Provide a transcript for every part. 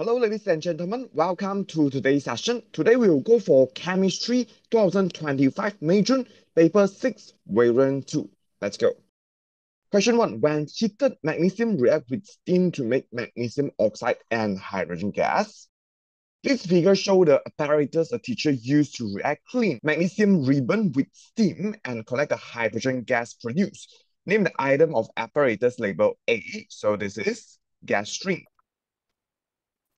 Hello, ladies and gentlemen. Welcome to today's session. Today we will go for Chemistry 2025 Major Paper 6, Variant 2. Let's go. Question 1. When heated magnesium reacts with steam to make magnesium oxide and hydrogen gas, this figure shows the apparatus a teacher used to react clean magnesium ribbon with steam and collect the hydrogen gas produced. Name the item of apparatus labeled A. So this is gas syringe.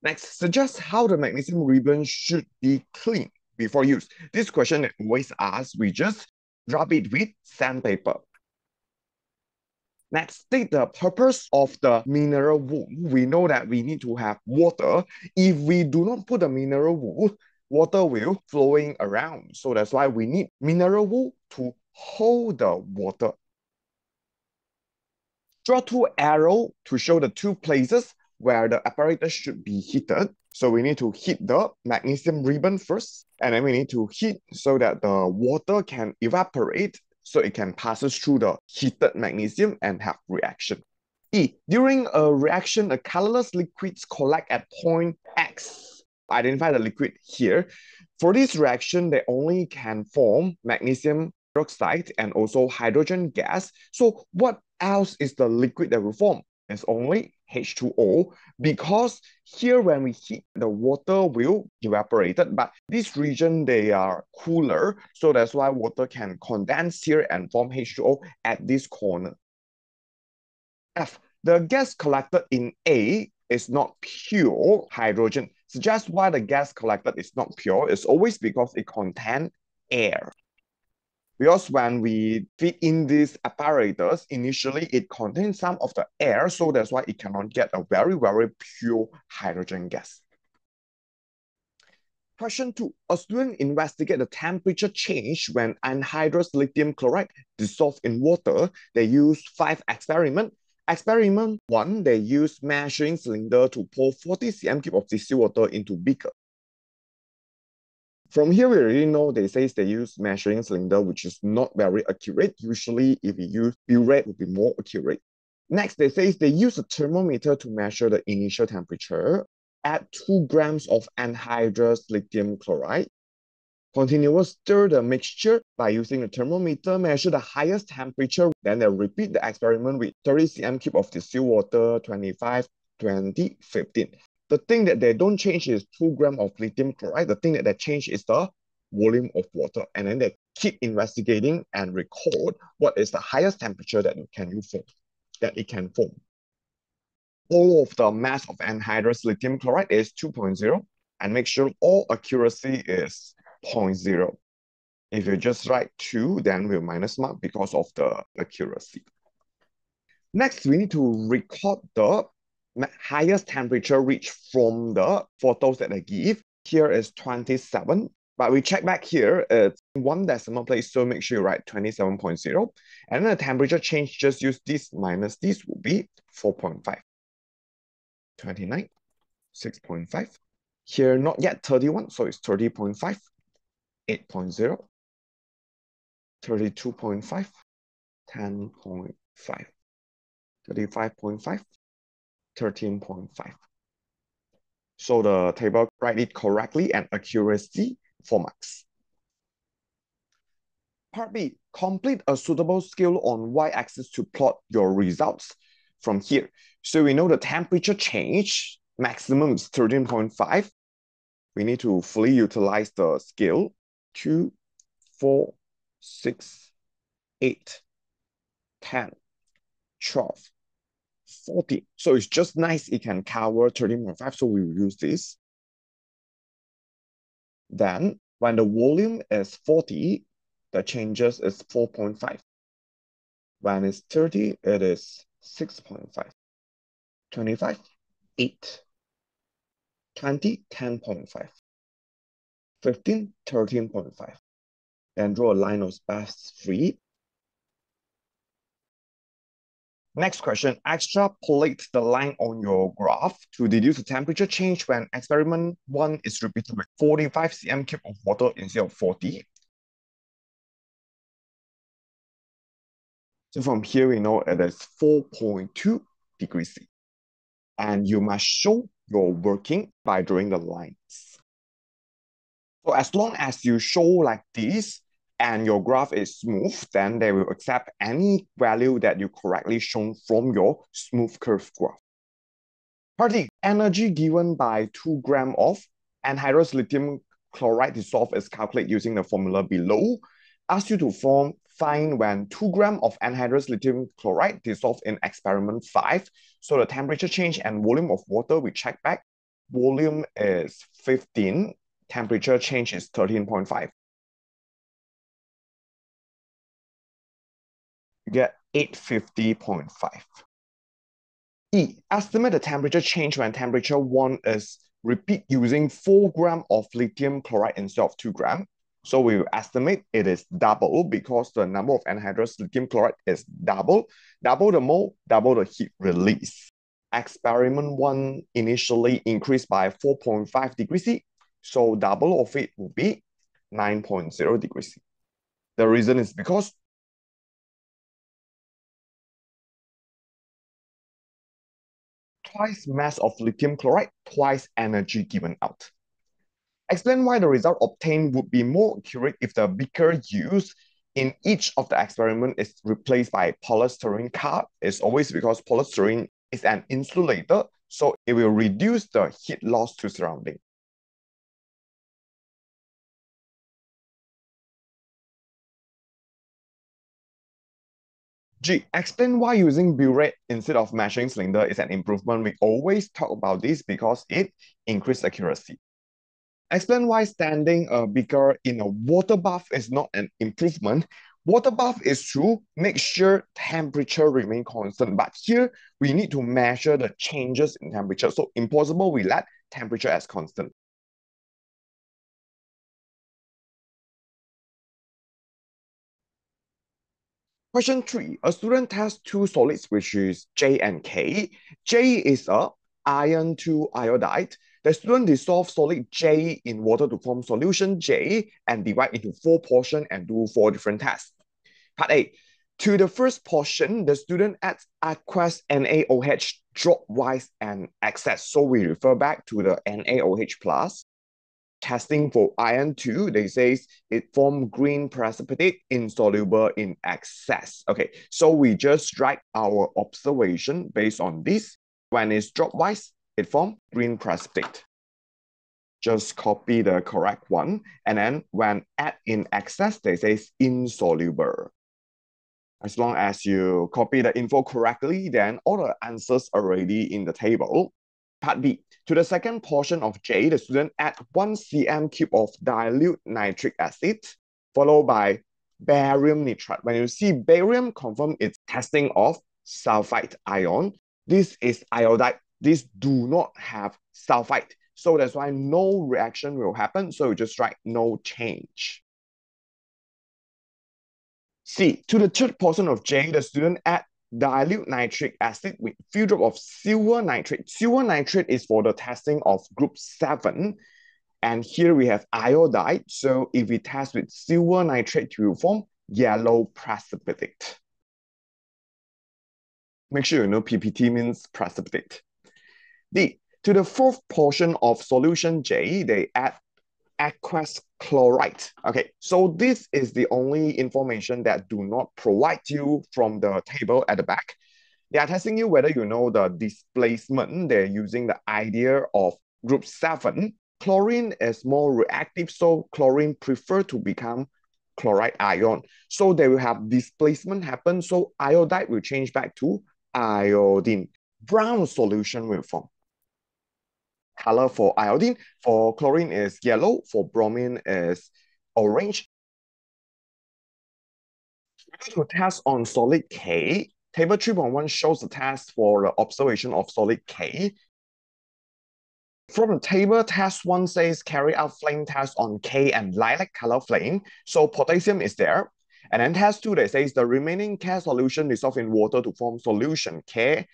Next, suggest how the magnesium ribbon should be cleaned before use. This question always asked, we just rub it with sandpaper. Next, state the purpose of the mineral wool. We know that we need to have water. If we do not put the mineral wool, water will flowing around. So that's why we need mineral wool to hold the water. Draw two arrows to show the two places where the apparatus should be heated. So we need to heat the magnesium ribbon first, and then we need to heat so that the water can evaporate so it can passes through the heated magnesium and have reaction. E. During a reaction, a colorless liquids collect at point X. Identify the liquid here. For this reaction, they only can form magnesium hydroxide and also hydrogen gas. So what else is the liquid that will form? It's only H2O because here when we heat the water will evaporate but this region they are cooler so that's why water can condense here and form H2O at this corner. F. The gas collected in A is not pure hydrogen. Suggest why the gas collected is not pure is always because it contains air. Because when we fit in this apparatus, initially it contains some of the air, so that's why it cannot get a very, very pure hydrogen gas. Question two, a student investigate the temperature change when anhydrous lithium chloride dissolved in water. They use five experiment. Experiment one, they use measuring cylinder to pour 40 cm cube of distilled water into beaker. From here, we already know they say they use measuring cylinder, which is not very accurate. Usually, if you use burette, would be more accurate. Next, they say they use a thermometer to measure the initial temperature. Add 2 grams of anhydrous lithium chloride. Continuous stir the mixture by using a thermometer, measure the highest temperature, then they repeat the experiment with 30 cm cube of distilled water, 25, 20, 15. The thing that they don't change is 2 gram of lithium chloride. The thing that they change is the volume of water. And then they keep investigating and record what is the highest temperature that you can form, that it can form. All of the mass of anhydrous lithium chloride is 2.0 and make sure all accuracy is 0.0. If you just write 2, then we'll minus mark because of the accuracy. Next, we need to record the highest temperature reached from the photos that I give. Here is 27, but we check back here, it's one decimal place, so make sure you write 27.0. And then the temperature change, just use this minus this will be 4.5. 29, 6.5. Here, not yet 31, so it's 30.5, 8.0, 32.5, 10.5, 35.5, 13.5. So the table write it correctly and accuracy for marks. Part B, complete a suitable scale on y-axis to plot your results from here. So we know the temperature change, maximum is 13.5. We need to fully utilize the scale, 2, 4, 6, 8, 10, 12, 40. So it's just nice it can cover 13.5, so we use this. Then when the volume is 40, the changes is 4.5. When it's 30, it is 6.5. 25, 8. 20, 10.5. 15, 13.5. Then draw a line of space free Next question, extrapolate the line on your graph to deduce the temperature change when experiment one is repeated with 45 cm cube of water instead of 40. So from here, we know it is 4.2 degrees C. And you must show your working by drawing the lines. So as long as you show like this and your graph is smooth, then they will accept any value that you correctly shown from your smooth curve graph. Part energy given by 2 gram of anhydrous lithium chloride dissolved is calculated using the formula below. Ask you to form find when 2 gram of anhydrous lithium chloride dissolved in experiment 5. So the temperature change and volume of water, we check back. Volume is 15, temperature change is 13.5. You get 850.5. E, estimate the temperature change when temperature 1 is repeat using 4 gram of lithium chloride instead of 2 gram. So we will estimate it is double because the number of anhydrous lithium chloride is double. Double the mole, double the heat release. Experiment 1 initially increased by 4.5 degrees C. So double of it will be 9.0 degrees C. The reason is because twice mass of lithium chloride, twice energy given out. Explain why the result obtained would be more accurate if the beaker used in each of the experiment is replaced by polystyrene cup. It's always because polystyrene is an insulator, so it will reduce the heat loss to surrounding. G, explain why using burette instead of measuring cylinder is an improvement. We always talk about this because it increases accuracy. Explain why standing a beaker in a water bath is not an improvement. Water bath is to make sure temperature remain constant, but here we need to measure the changes in temperature. So impossible we let temperature as constant. Question three, a student tests two solids, which is J and K. J is a iron 2 iodide. The student dissolves solid J in water to form solution J and divide into four portions and do four different tests. Part A, to the first portion, the student adds aqueous NaOH dropwise and excess. So we refer back to the NaOH plus testing for iron 2, they say it form green precipitate insoluble in excess. Okay, so we just write our observation based on this. When it's dropwise, it form green precipitate. Just copy the correct one. And then when add in excess, they say insoluble. As long as you copy the info correctly, then all the answers already in the table. Part B. To the second portion of J, the student add 1 cm cube of dilute nitric acid, followed by barium nitrate. When you see barium, confirm it's testing of sulfide ion. This is iodide. This do not have sulfide. So that's why no reaction will happen. So you just write no change. C. To the third portion of J, the student add dilute nitric acid with few drop of silver nitrate. Silver nitrate is for the testing of group 7. And here we have iodide. So if we test with silver nitrate, you will form yellow precipitate. Make sure you know PPT means precipitate. D. To the fourth portion of solution J, they add aqueous chlorine. Okay, so this is the only information that do not provide you from the table at the back. They are testing you whether you know the displacement. They're using the idea of group 7. Chlorine is more reactive, so chlorine prefer to become chloride ion. So they will have displacement happen, so iodide will change back to iodine. Brown solution will form color for iodine. For chlorine is yellow. For bromine is orange. To test on solid K, table 3.1 shows the test for the observation of solid K. From the table, test one says carry out flame test on K and lilac color flame. So potassium is there. And then test two, they says the remaining K solution dissolved in water to form solution K.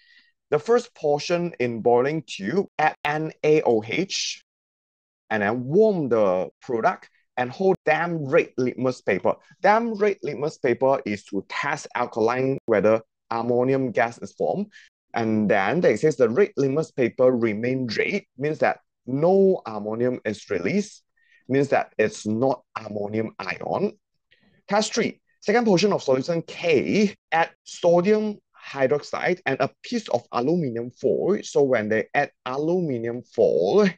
The first portion in boiling tube, add NaOH, and then warm the product and hold damp red litmus paper. Damp red litmus paper is to test alkaline whether ammonium gas is formed. And then they says the red litmus paper remain red, means that no ammonium is released, means that it's not ammonium ion. Task 3, second portion of solution K add sodium hydroxide and a piece of aluminum foil. So when they add aluminum foil,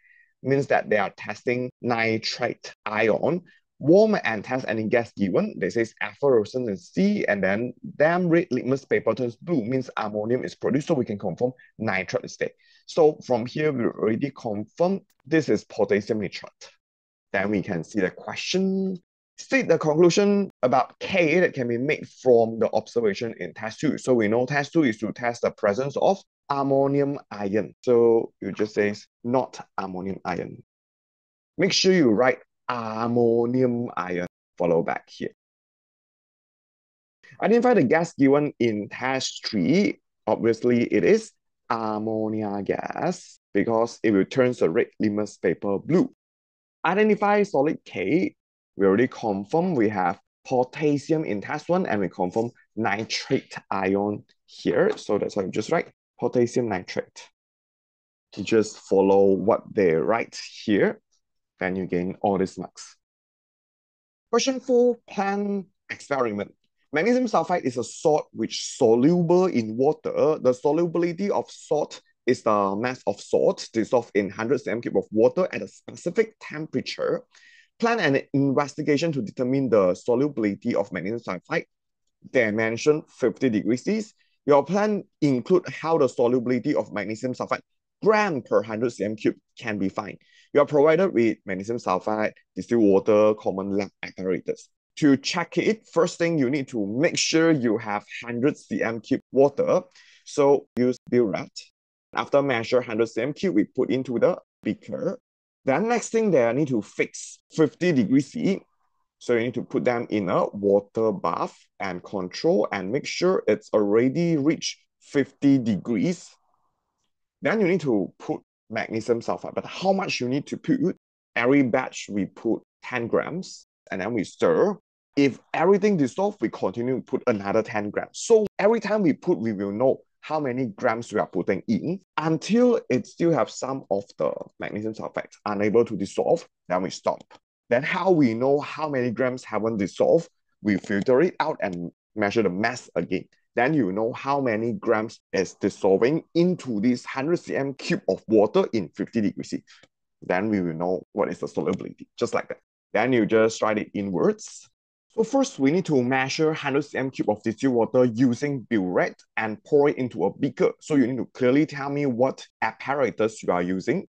means that they are testing nitrate ion. Warm and test any gas given. They say effervescent C, and then damn red litmus paper turns blue, means ammonium is produced, so we can confirm nitrate instead. So from here, we already confirmed this is potassium nitrate. Then we can see the question. State the conclusion about K that can be made from the observation in test 2. So we know test 2 is to test the presence of ammonium ion. So you just say not ammonium ion. Make sure you write ammonium ion follow back here. Identify the gas given in test 3. Obviously, it is ammonia gas because it will turn the red litmus paper blue. Identify solid K. We already confirm we have potassium in test 1 and we confirm nitrate ion here. So that's why you just write potassium nitrate. You just follow what they write here, then you gain all these marks. Question four, plan experiment. Magnesium sulfide is a salt which soluble in water. The solubility of salt is the mass of salt dissolved in 100 cm cube of water at a specific temperature. Plan an investigation to determine the solubility of magnesium sulfide. Dimension 50 degrees C. Your plan include how the solubility of magnesium sulfide gram per 100 cm cube can be found. You are provided with magnesium sulfide, distilled water, common lab apparatus. To check it, first thing you need to make sure you have 100 cm cube water. So use burette. After measure 100 cm cube, we put into the beaker. Then next thing there, I need to fix 50 degrees C so you need to put them in a water bath and control and make sure it's already reached 50 degrees. Then you need to put magnesium sulfide, but how much you need to put? Every batch we put 10 grams and then we stir. If everything dissolves, we continue to put another 10 grams. So every time we put, we will know how many grams we are putting in until it still have some of the magnesium sulfide unable to dissolve, then we stop. Then how we know how many grams haven't dissolved, we filter it out and measure the mass again. Then you know how many grams is dissolving into this 100 cm cube of water in 50 degrees C. Then we will know what is the solubility, just like that. Then you just write it in words. So first, we need to measure 100 cm cube of distilled water using burette and pour it into a beaker. So you need to clearly tell me what apparatus you are using.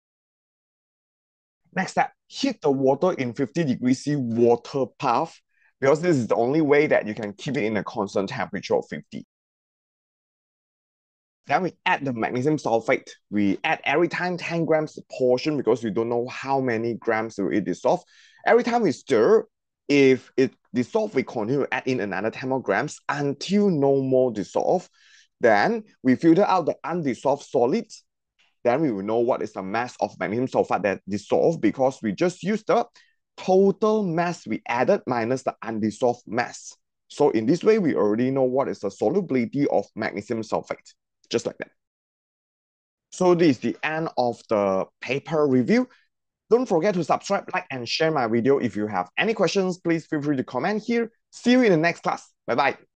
Next step, heat the water in 50 degrees C water bath because this is the only way that you can keep it in a constant temperature of 50. Then we add the magnesium sulfate. We add every time 10 grams portion because we don't know how many grams will it dissolve. Every time we stir, if it dissolve, we continue to add in another 10 more grams until no more dissolve. Then we filter out the undissolved solids then we will know what is the mass of magnesium sulfate that dissolved because we just used the total mass we added minus the undissolved mass. So in this way, we already know what is the solubility of magnesium sulfate, just like that. So this is the end of the paper review. Don't forget to subscribe, like, and share my video. If you have any questions, please feel free to comment here. See you in the next class. Bye-bye.